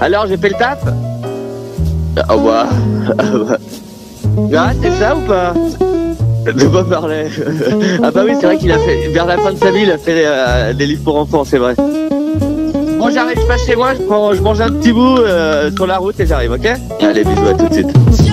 Alors, j'ai fait le taf Ah bah... Ah, c'est ça ou pas De Bob Marley. ah bah oui, c'est vrai qu'il a fait... Vers la fin de sa vie, il a fait euh, des livres pour enfants, c'est vrai. Bon, j'arrive, passe chez moi, je, prends, je mange un petit bout euh, sur la route et j'arrive, ok? Allez, bisous, à tout de suite.